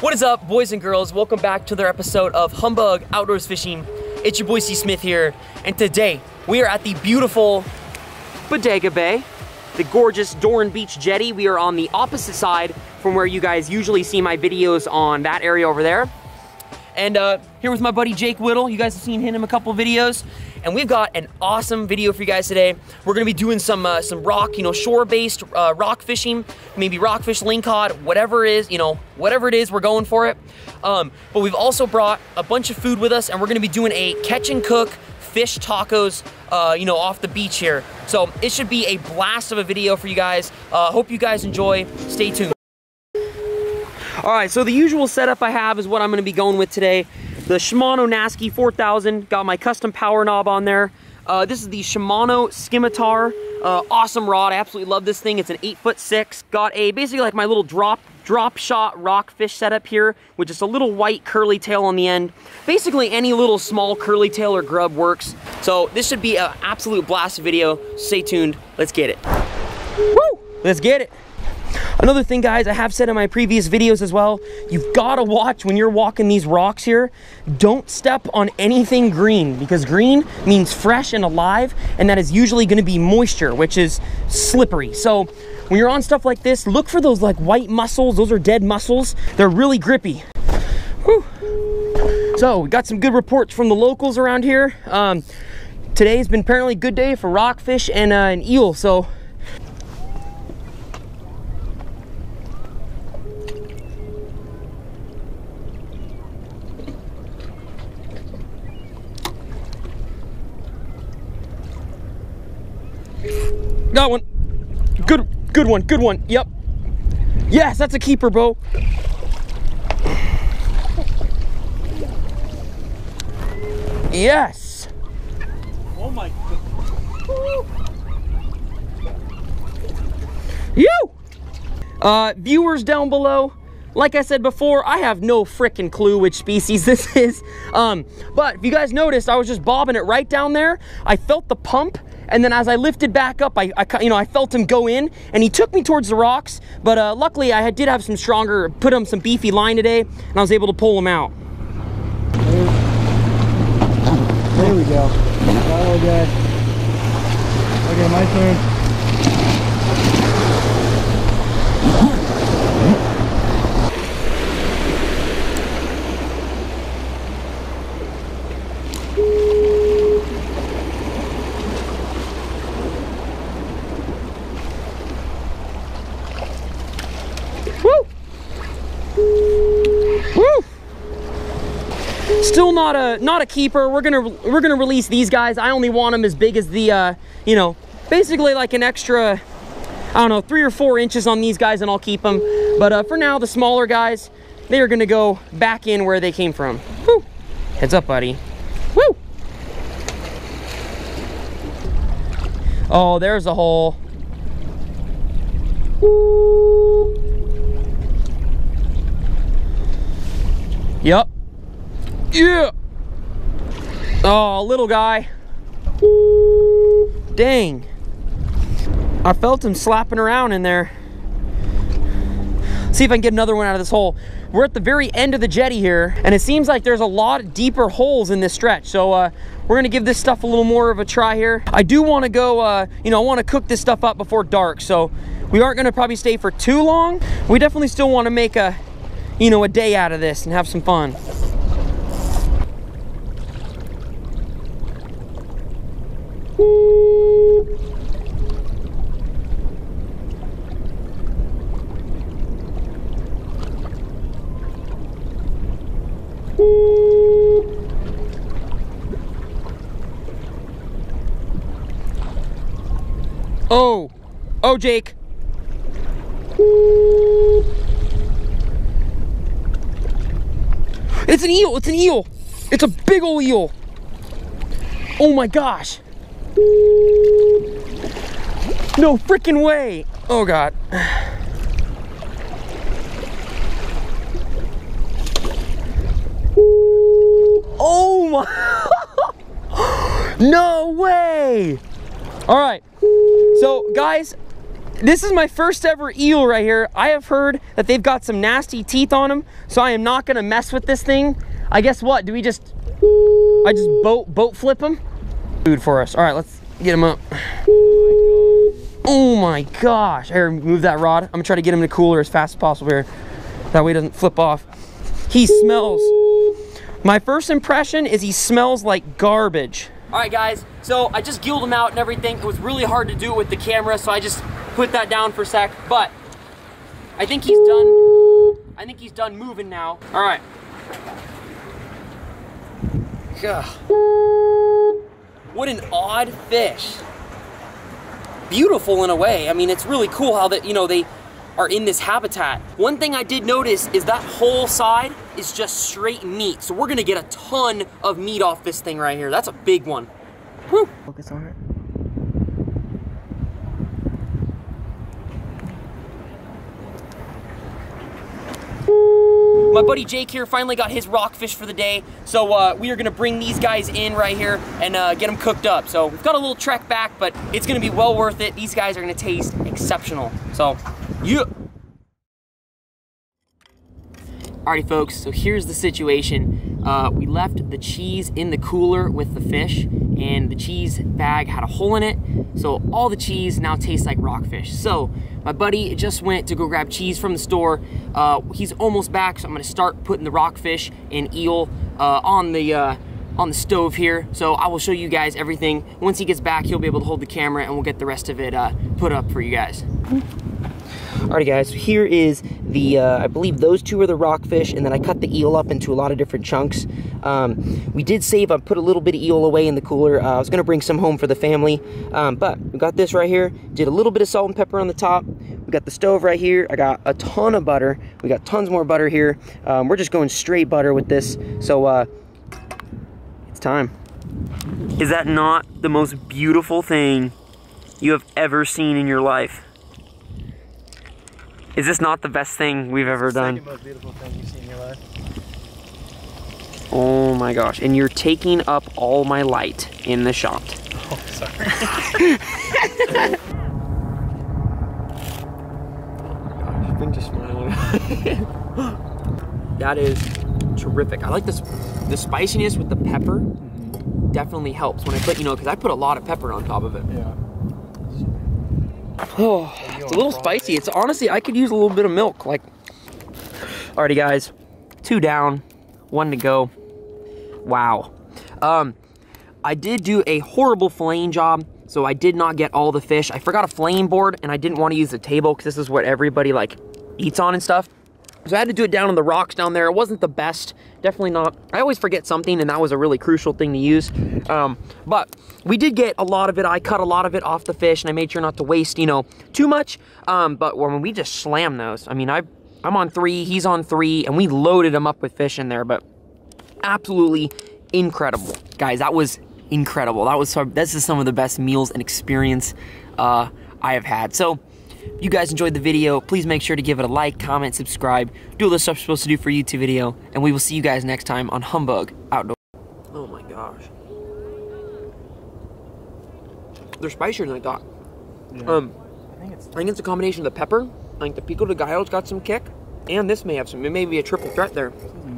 What is up, boys and girls? Welcome back to another episode of Humbug Outdoors Fishing. It's your boy C. Smith here, and today we are at the beautiful Bodega Bay, the gorgeous Doran Beach Jetty. We are on the opposite side from where you guys usually see my videos on that area over there. And uh, here with my buddy Jake Whittle. You guys have seen him in a couple videos. And we've got an awesome video for you guys today. We're gonna be doing some uh, some rock, you know, shore-based uh, rock fishing, maybe rockfish, lingcod, whatever it is, you know, whatever it is, we're going for it. Um, but we've also brought a bunch of food with us and we're gonna be doing a catch and cook fish tacos, uh, you know, off the beach here. So it should be a blast of a video for you guys. Uh, hope you guys enjoy. Stay tuned. All right, so the usual setup I have is what I'm gonna be going with today. The Shimano Nasci 4000, got my custom power knob on there. Uh, this is the Shimano Scimitar, uh, awesome rod, I absolutely love this thing. It's an eight foot six. Got a, basically like my little drop drop shot rockfish setup here with just a little white curly tail on the end. Basically any little small curly tail or grub works. So this should be an absolute blast video. Stay tuned, let's get it. Woo! Let's get it. Another thing, guys, I have said in my previous videos as well, you've got to watch when you're walking these rocks here. Don't step on anything green because green means fresh and alive, and that is usually going to be moisture, which is slippery. So when you're on stuff like this, look for those like white mussels. Those are dead mussels. They're really grippy. Whew. So we got some good reports from the locals around here. Um, today's been apparently a good day for rockfish and uh, an eel. So Got one. Good, good one, good one. Yep. Yes, that's a keeper, Bo. Yes. Oh my You. Uh, viewers down below, like I said before, I have no freaking clue which species this is. Um, but if you guys noticed, I was just bobbing it right down there. I felt the pump and then as I lifted back up, I, I, you know, I felt him go in and he took me towards the rocks. But uh, luckily I did have some stronger, put him some beefy line today and I was able to pull him out. There we go. Oh, okay. Okay, my turn. Still not a not a keeper. We're gonna we're gonna release these guys. I only want them as big as the uh, you know, basically like an extra, I don't know, three or four inches on these guys, and I'll keep them. But uh, for now, the smaller guys, they are gonna go back in where they came from. Woo! Heads up, buddy. Woo! Oh, there's a hole. Yep. Yeah. Oh, little guy. Dang. I felt him slapping around in there. See if I can get another one out of this hole. We're at the very end of the jetty here, and it seems like there's a lot of deeper holes in this stretch. So uh, we're gonna give this stuff a little more of a try here. I do wanna go, uh, you know, I wanna cook this stuff up before dark. So we aren't gonna probably stay for too long. We definitely still wanna make a, you know, a day out of this and have some fun. Oh, oh, Jake. It's an eel, it's an eel. It's a big old eel. Oh my gosh. No freaking way. Oh God. Oh my. no way. All right. So guys, This is my first ever eel right here. I have heard that they've got some nasty teeth on them, so I am not gonna mess with this thing. I guess what? Do we just, I just boat boat flip him? Food for us. All right, let's get him up. Oh my gosh. Here, move that rod. I'm gonna try to get him in the cooler as fast as possible here. That way he doesn't flip off. He smells. My first impression is he smells like garbage. All right, guys, so I just gilled him out and everything. It was really hard to do it with the camera, so I just put that down for a sec, but I think he's done, I think he's done moving now. All right. What an odd fish. Beautiful in a way. I mean, it's really cool how that, you know, they are in this habitat. One thing I did notice is that whole side is just straight meat. So we're gonna get a ton of meat off this thing right here. That's a big one. Woo. Focus on it. My buddy Jake here finally got his rockfish for the day, so uh, we are gonna bring these guys in right here and uh, get them cooked up. So we've got a little trek back, but it's gonna be well worth it. These guys are gonna taste exceptional. So, yeah. Alrighty folks, so here's the situation. Uh, we left the cheese in the cooler with the fish and the cheese bag had a hole in it. So all the cheese now tastes like rockfish. So my buddy just went to go grab cheese from the store. Uh, he's almost back, so I'm gonna start putting the rockfish and eel uh, on the uh, on the stove here. So I will show you guys everything. Once he gets back, he'll be able to hold the camera and we'll get the rest of it uh, put up for you guys. Alrighty guys, so here is the, uh, I believe those two are the rockfish, and then I cut the eel up into a lot of different chunks. Um, we did save, I put a little bit of eel away in the cooler. Uh, I was gonna bring some home for the family, um, but we got this right here. Did a little bit of salt and pepper on the top. We got the stove right here. I got a ton of butter. We got tons more butter here. Um, we're just going straight butter with this. So, uh, it's time. Is that not the most beautiful thing you have ever seen in your life? Is this not the best thing we've ever done? Second most beautiful thing you've seen in your life. Oh my gosh, and you're taking up all my light in the shot. Oh, sorry. Gosh, been just smiling. That is terrific. I like this, the spiciness with the pepper mm-hmm. definitely helps when I put, you know, because I put a lot of pepper on top of it. yeah. Oh, it's a little spicy. It's honestly, I could use a little bit of milk. Like, alrighty, guys, two down, one to go. Wow. Um, I did do a horrible filleting job, so I did not get all the fish. I forgot a flame board, and I didn't want to use the table because this is what everybody like eats on and stuff. So I had to do it down on the rocks down there. It wasn't the best, definitely not. I always forget something, and that was a really crucial thing to use. Um, but we did get a lot of it. I cut a lot of it off the fish, and I made sure not to waste, you know, too much. Um, but when we just slam those, I mean, I, I'm on three, he's on three, and we loaded him up with fish in there. But absolutely incredible, guys. That was incredible. That was this is some of the best meals and experience uh, I have had. So if you guys enjoyed the video, please make sure to give it a like, comment, subscribe, do all the stuff you're supposed to do for a YouTube video, and we will see you guys next time on Humbug Outdoor. Oh my gosh. They're spicier than I thought. yeah. Um, I think it's I think it's a combination of the pepper, I think the pico de gallo's got some kick, and this may have some, it may be a triple threat there. medium